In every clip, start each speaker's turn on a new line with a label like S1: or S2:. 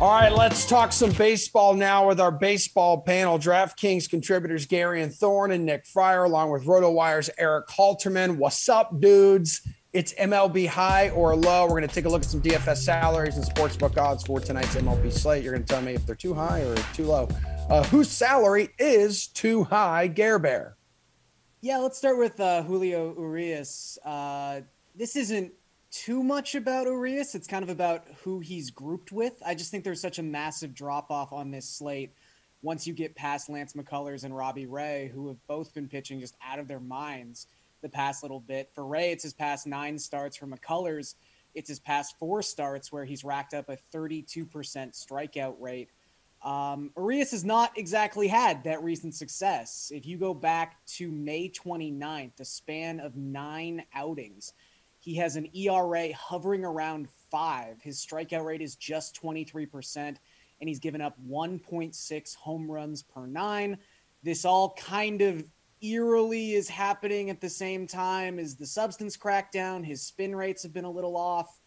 S1: All right, let's talk some baseball now with our baseball panel. DraftKings contributors Garion Thorne and Nick Friar, along with RotoWire's Erik Halterman. What's up, dudes? It's MLB high or low. We're going to take a look at some DFS salaries and sportsbook odds for tonight's MLB slate. You're going to tell me if they're too high or too low. Uh, whose salary is too high, Gare Bear?
S2: Yeah, let's start with uh, Julio Urias. Uh, this isn't too much about Urias. It's kind of about who he's grouped with. I just think there's such a massive drop off on this slate once you get past Lance McCullers and Robbie Ray, who have both been pitching just out of their minds the past little bit. For Ray, it's his past nine starts. For McCullers, it's his past four starts where he's racked up a 32% strikeout rate. Um, Urias has not exactly had that recent success. If you go back to May 29th, the span of nine outings, he has an ERA hovering around five. His strikeout rate is just 23%, and he's given up 1.6 home runs per nine. This all kind of eerily is happening at the same time as the substance crackdown. His spin rates have been a little off.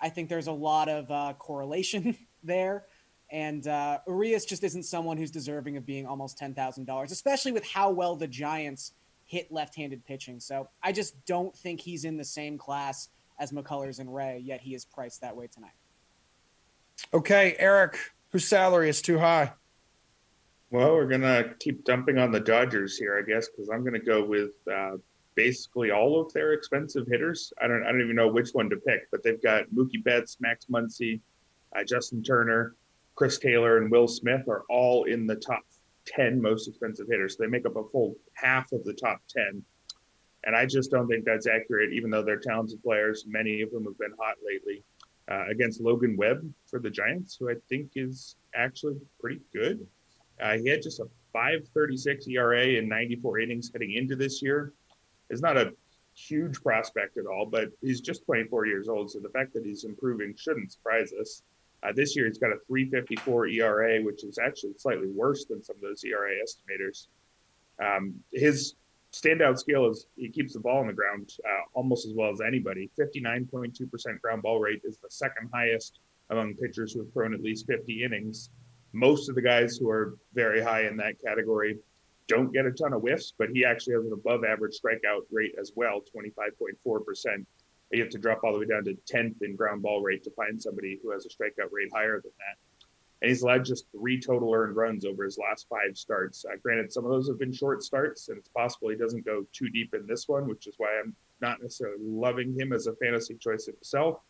S2: I think there's a lot of uh, correlation there. And uh, Urias just isn't someone who's deserving of being almost $10,000, especially with how well the Giants hit left-handed pitching. So I just don't think he's in the same class as McCullers and Ray, yet he is priced that way tonight.
S1: Okay, Erik, whose salary is too high?
S3: Well, we're gonna keep dumping on the Dodgers here, I guess, because I'm gonna go with uh, basically all of their expensive hitters. I don't, I don't even know which one to pick, but they've got Mookie Betts, Max Muncy, uh, Justin Turner, Chris Taylor, and Will Smith are all in the top 10 most expensive hitters. They make up a full half of the top 10. And I just don't think that's accurate, even though they're talented players. Many of them have been hot lately. Uh, against Logan Webb for the Giants, who I think is actually pretty good. Uh, he had just a 536 ERA in 94 innings heading into this year. Is not a huge prospect at all, but he's just 24 years old. So the fact that he's improving shouldn't surprise us. Uh, this year, he's got a 354 ERA, which is actually slightly worse than some of those ERA estimators. Um, his standout skill is he keeps the ball on the ground uh, almost as well as anybody. 59.2% ground ball rate is the second highest among pitchers who have thrown at least 50 innings. Most of the guys who are very high in that category don't get a ton of whiffs, but he actually has an above average strikeout rate as well, 25.4% you have to drop all the way down to 10th in ground ball rate to find somebody who has a strikeout rate higher than that. And he's allowed just three total earned runs over his last five starts. Uh, granted, some of those have been short starts, and it's possible he doesn't go too deep in this one, which is why I'm not necessarily loving him as a fantasy choice himself.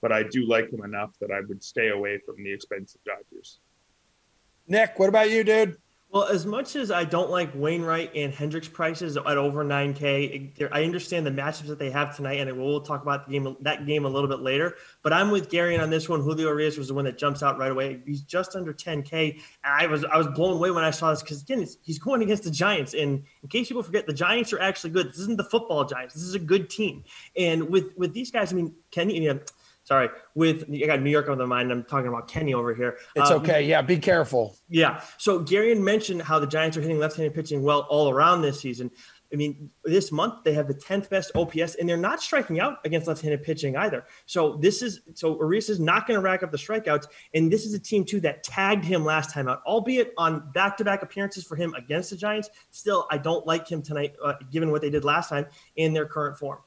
S3: But I do like him enough that I would stay away from the expensive Dodgers.
S1: Nick, what about you, dude?
S4: Well, as much as I don't like Wainwright and Hendricks prices at over 9K, I understand the matchups that they have tonight, and we'll talk about the game that game a little bit later. But I'm with Gary on this one. Julio Urias was the one that jumps out right away. He's just under 10K. And I was I was blown away when I saw this because again, he's going against the Giants. And in case people forget, the Giants are actually good. This isn't the football Giants. This is a good team. And with with these guys, I mean, Kenny, you know, sorry, with I got New York on the mind. I'm talking about Kenny over here.
S1: It's um, okay. Yeah, be careful.
S4: Yeah. So Gary mentioned how the Giants are hitting left-handed pitching well all around this season. I mean, this month they have the 10th best OPS, and they're not striking out against left-handed pitching either. So this is so Urias is not going to rack up the strikeouts, and this is a team too that tagged him last time out, albeit on back-to-back appearances for him against the Giants. Still, I don't like him tonight, uh, given what they did last time in their current form.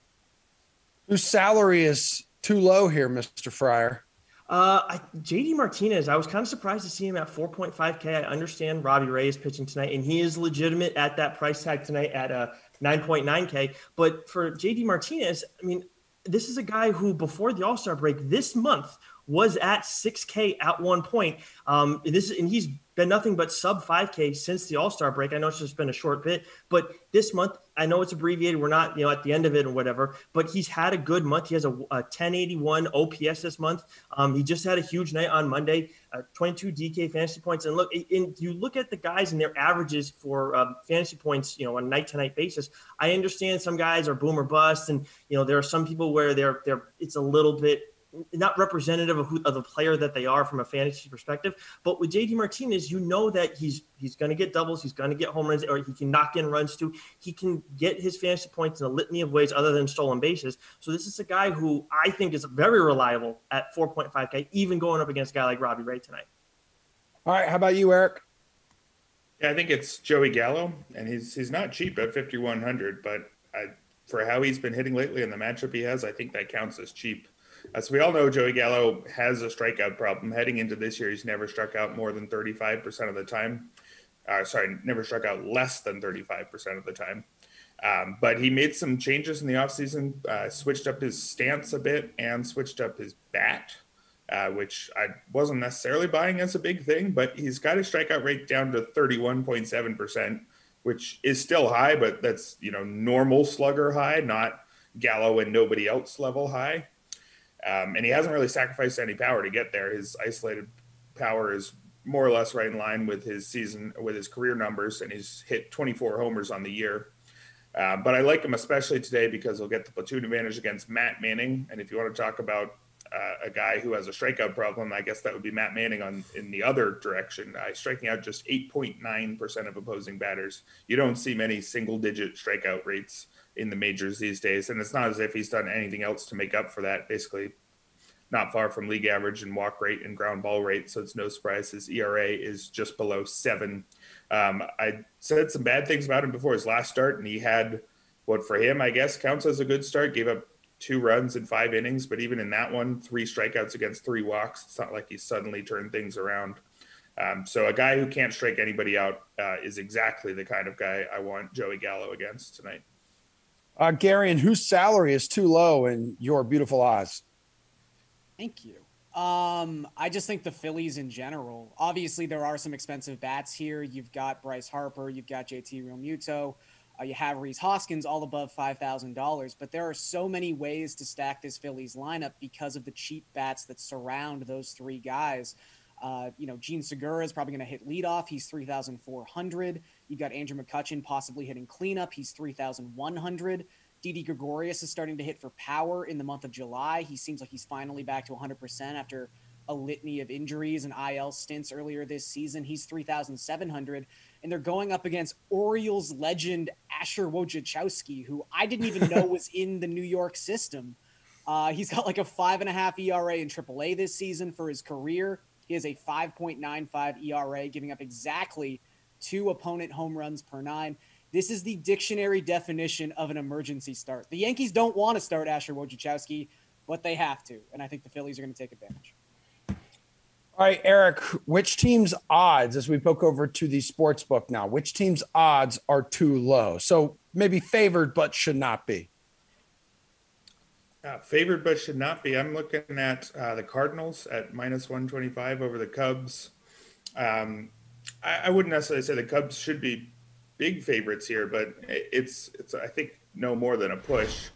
S1: Whose salary is too low here, Mr. Friar?
S4: Uh, JD Martinez, I was kind of surprised to see him at 4.5K. I understand Robbie Ray is pitching tonight, and he is legitimate at that price tag tonight at uh, 9.9K. But for JD Martinez, I mean, this is a guy who before the All Star break this month was at 6K at one point. Um, this and he's been nothing but sub 5K since the All Star break. I know it's just been a short bit, but this month, I know it's abbreviated. We're not, you know, at the end of it or whatever, but he's had a good month. He has a, a 1081 OPS this month. Um, he just had a huge night on Monday, uh, 22 DK fantasy points. And look, in, you look at the guys and their averages for um, fantasy points, you know, on a night to night basis. I understand some guys are boom or bust, and you know there are some people where they're they're it's a little bit not representative of, who, of the player that they are from a fantasy perspective. But with JD Martinez, you know that he's he's going to get doubles, he's going to get home runs, or he can knock in runs too. He can get his fantasy points in a litany of ways other than stolen bases. So this is a guy who I think is very reliable at 4.5K, even going up against a guy like Robbie Ray tonight.
S1: All right, how about you, Erik?
S3: Yeah, I think it's Joey Gallo, and he's he's not cheap at 5100, but I, for how he's been hitting lately and the matchup he has, I think that counts as cheap. As we all know, Joey Gallo has a strikeout problem. Heading into this year, he's never struck out more than 35% of the time. Uh, sorry, never struck out less than 35% of the time. Um, but he made some changes in the offseason, uh, switched up his stance a bit and switched up his bat, uh, which I wasn't necessarily buying as a big thing, but he's got his strikeout rate down to 31.7%, which is still high, but that's, you know, normal slugger high, not Gallo and nobody else level high. Um, and he hasn't really sacrificed any power to get there. His isolated power is more or less right in line with his season, with his career numbers, and he's hit 24 homers on the year. Uh, but I like him especially today because he'll get the platoon advantage against Matt Manning. And if you want to talk about uh, a guy who has a strikeout problem, I guess that would be Matt Manning on in the other direction. Uh, striking out just 8.9% of opposing batters. You don't see many single digit strikeout rates in the majors these days. And it's not as if he's done anything else to make up for that. Basically, not far from league average in walk rate and ground ball rate. So it's no surprise his ERA is just below seven. Um, I said some bad things about him before his last start, and he had what for him, I guess, counts as a good start. Gave up two runs in five innings, but even in that one, three strikeouts against three walks. It's not like he suddenly turned things around. Um, so a guy who can't strike anybody out uh, is exactly the kind of guy I want Joey Gallo against tonight.
S1: Uh, Garion, whose salary is too low in your beautiful eyes?
S2: Thank you. Um, I just think the Phillies in general. Obviously, there are some expensive bats here. You've got Bryce Harper, you've got JT Realmuto, uh, you have Rhys Hoskins, all above five thousand dollars. But there are so many ways to stack this Phillies lineup because of the cheap bats that surround those three guys. Uh, you know, Jean Segura is probably going to hit leadoff. He's 3,400. You've got Andrew McCutchen possibly hitting cleanup. He's 3,100. Didi Gregorius is starting to hit for power in the month of July. He seems like he's finally back to 100% after a litany of injuries and IL stints earlier this season. He's 3,700. And they're going up against Orioles legend Asher Wojciechowski, who I didn't even know was in the New York system. Uh, he's got like a five and a half ERA in AAA this season for his career. He has a 5.95 ERA, giving up exactly two opponent home runs per nine. This is the dictionary definition of an emergency start. The Yankees don't want to start Asher Wojciechowski, but they have to, and I think the Phillies are going to take advantage.
S1: All right, Erik, which team's odds, as we poke over to the sports book now, which team's odds are too low? So maybe favored, but should not be.
S3: Uh, favored but should not be. I'm looking at uh, the Cardinals at minus 125 over the Cubs. Um, I, I, wouldn't necessarily say the Cubs should be big favorites here, but it's it's I think no more than a push.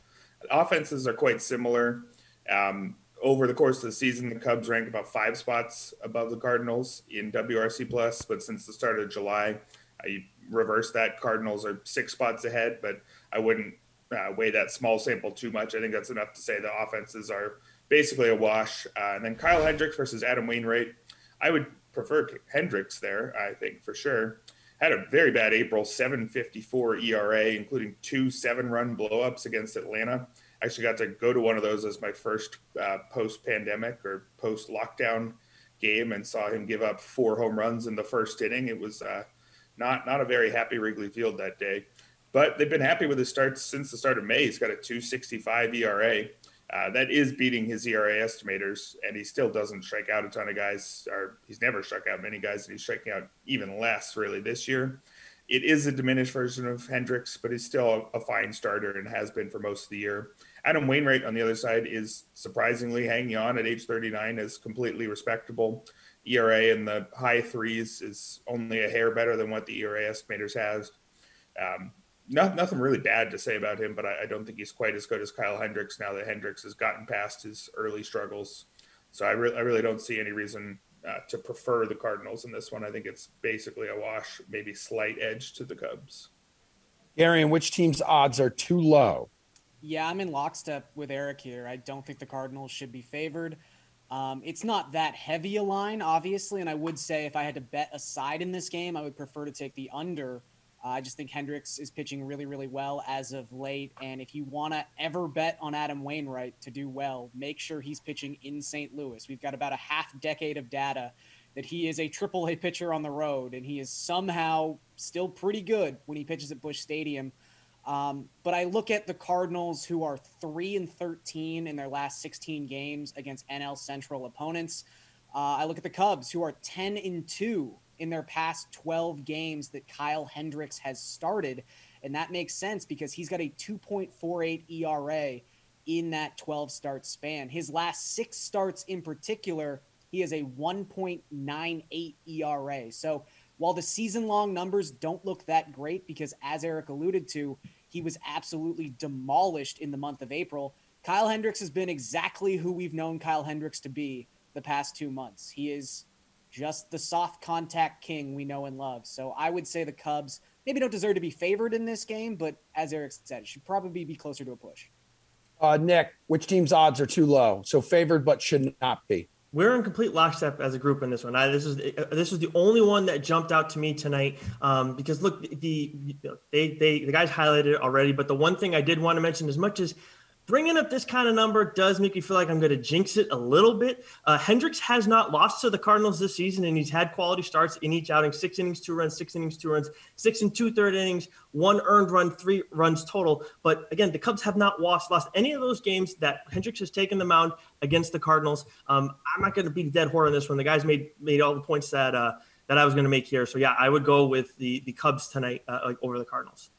S3: Offenses are quite similar. Um, over the course of the season, the Cubs rank about five spots above the Cardinals in WRC plus, but since the start of July, I reverse that. Cardinals are six spots ahead, but I wouldn't uh, weigh that small sample too much. I think that's enough to say the offenses are basically a wash. Uh, and then Kyle Hendricks versus Adam Wainwright. I would prefer Hendricks there, I think for sure. Had a very bad April, 754 ERA, including two seven run blowups against Atlanta. Actually got to go to one of those as my first uh, post pandemic or post lockdown game and saw him give up four home runs in the first inning. It was uh, not not a very happy Wrigley Field that day. But they've been happy with his starts since the start of May. He's got a 265 ERA. Uh, that is beating his ERA estimators, and he still doesn't strike out a ton of guys, or he's never struck out many guys, and he's striking out even less really this year. It is a diminished version of Hendricks, but he's still a, fine starter and has been for most of the year. Adam Wainwright on the other side is surprisingly hanging on at age 39 is completely respectable. ERA in the high threes is only a hair better than what the ERA estimators has. Um, not, nothing really bad to say about him, but I, I, don't think he's quite as good as Kyle Hendricks now that Hendricks has gotten past his early struggles. So I, re- I really don't see any reason uh, to prefer the Cardinals in this one. I think it's basically a wash, maybe slight edge to the Cubs.
S1: Garion, which team's odds are too low?
S2: Yeah, I'm in lockstep with Erik here. I don't think the Cardinals should be favored. Um, it's not that heavy a line, obviously, and I would say if I had to bet a side in this game, I would prefer to take the under. Uh, I just think Hendricks is pitching really, really well as of late. And if you want to ever bet on Adam Wainwright to do well, make sure he's pitching in St. Louis. We've got about a half decade of data that he is a triple A pitcher on the road, and he is somehow still pretty good when he pitches at Busch Stadium. Um, but I look at the Cardinals, who are three and thirteen in their last sixteen games against NL Central opponents. Uh, I look at the Cubs, who are ten and two in their past twelve games that Kyle Hendricks has started, and that makes sense because he's got a two point four eight ERA in that twelve start span. His last six starts, in particular, he has a one point nine eight ERA. So while the season long numbers don't look that great, because as Erik alluded to he was absolutely demolished in the month of April. Kyle Hendricks has been exactly who we've known Kyle Hendricks to be the past two months. He is just the soft contact king we know and love. So I would say the Cubs maybe don't deserve to be favored in this game, but as Erik said, it should probably be closer to a push.
S1: Uh, Nick, which team's odds are too low? So favored, but should not be
S4: we're in complete lockstep as a group in this one. I, this is this is the only one that jumped out to me tonight um, because look, the they they the guys highlighted it already, but the one thing I did want to mention, as much as bringing up this kind of number does make me feel like I'm going to jinx it a little bit. Uh, Hendricks has not lost to the Cardinals this season, and he's had quality starts in each outing: six innings, two runs, six innings, two runs, six and two third innings, one earned run, three runs total. But again, the Cubs have not lost lost any of those games that Hendricks has taken the mound against the Cardinals. Um, I'm not going to be the dead horse on this one. The guys made made all the points that uh, that I was going to make here. So yeah, I would go with the the Cubs tonight uh, over the Cardinals.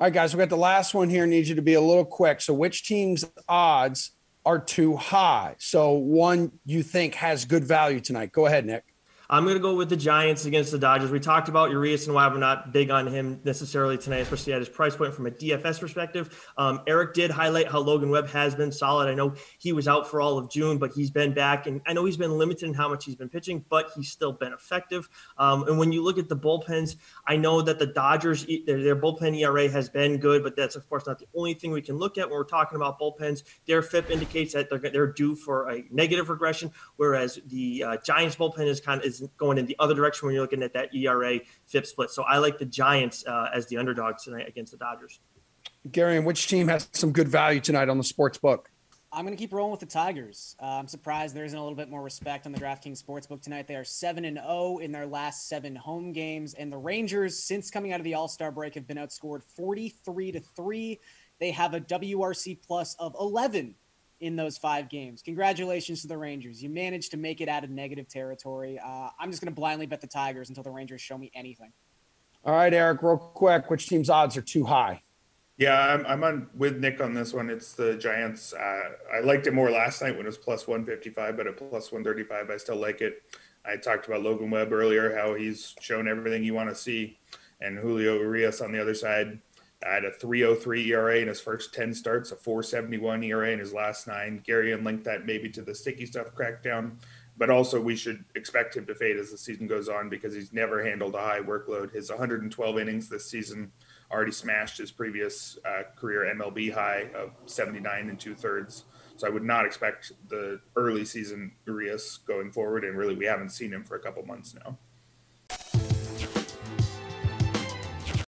S1: All right, guys, we got the last one here. Need you to be a little quick. So, which team's odds are too high? So, one you think has good value tonight. Go ahead, Nick.
S4: I'm going to go with the Giants against the Dodgers. We talked about Urias and why we're not big on him necessarily tonight, especially at his price point from a DFS perspective. Um, Erik did highlight how Logan Webb has been solid. I know he was out for all of June, but he's been back. And I know he's been limited in how much he's been pitching, but he's still been effective. Um, and when you look at the bullpens, I know that the Dodgers, their, their bullpen ERA has been good, but that's, of course, not the only thing we can look at when we're talking about bullpens. Their FIP indicates that they're, they're due for a negative regression, whereas the uh, Giants bullpen is kind of is going in the other direction when you're looking at that ERA FIP split. So I like the Giants uh, as the underdogs tonight against the Dodgers.
S1: Garion, which team has some good value tonight on the sports book?
S2: I'm going to keep rolling with the Tigers. Uh, I'm surprised there isn't a little bit more respect on the DraftKings Sportsbook tonight. They are 7 and 0 in their last seven home games. And the Rangers, since coming out of the All Star break, have been outscored 43 to 3. They have a WRC plus of 11 in those five games. Congratulations to the Rangers. You managed to make it out of negative territory. Uh, I'm just going to blindly bet the Tigers until the Rangers show me anything.
S1: All right, Erik, real quick, which team's odds are too high?
S3: Yeah, I'm, I'm on with Nick on this one. It's the Giants. Uh, I liked it more last night when it was plus 155, but at plus 135, I still like it. I talked about Logan Webb earlier, how he's shown everything you want to see, and Julio Urias on the other side had a 303 ERA in his first 10 starts, a 471 ERA in his last nine. Garion linked that maybe to the sticky stuff crackdown, but also we should expect him to fade as the season goes on because he's never handled a high workload. His 112 innings this season already smashed his previous uh, career MLB high of 79 and two thirds. So I would not expect the early season Urias going forward, and really we haven't seen him for a couple months now.